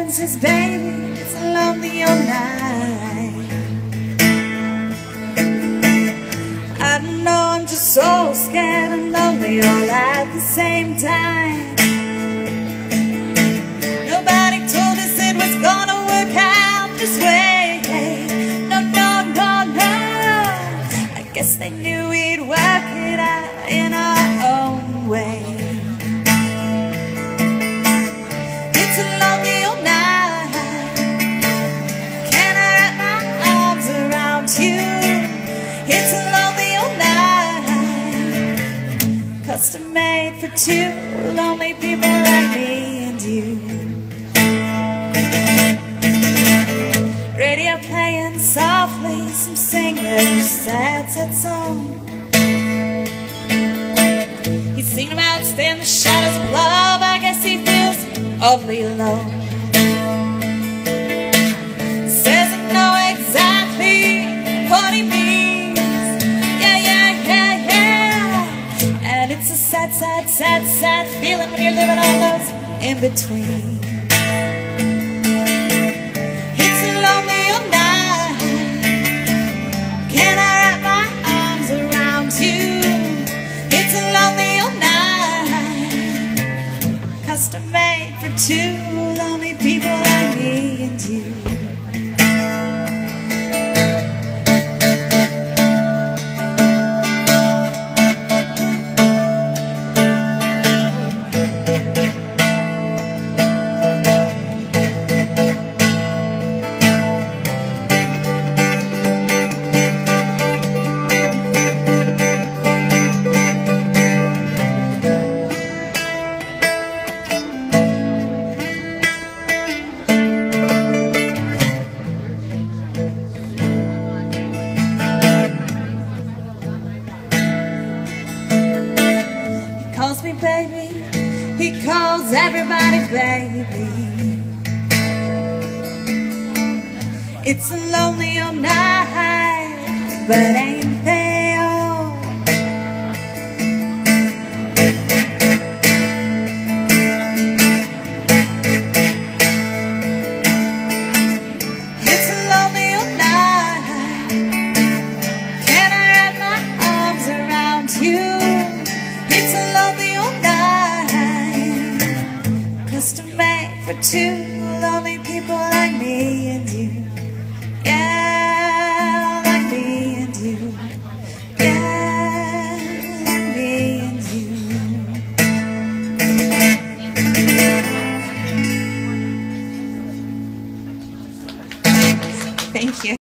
and says, baby, it's a lonely old night. I know I'm just so scared and lonely all at the same time. It's a lonely old night. Custom made for two lonely people like me and you. Radio playing softly, some singers, sad, sad song. He's seen about stand the shadows of love. I guess he feels awfully alone. Sad, sad, feeling when you're living all those in between. It's a lonely old night. Can I wrap my arms around you? It's a lonely old night. Custom made for two lonely people like me and you. Me baby. He calls everybody baby. It's a lonely old night, but ain't made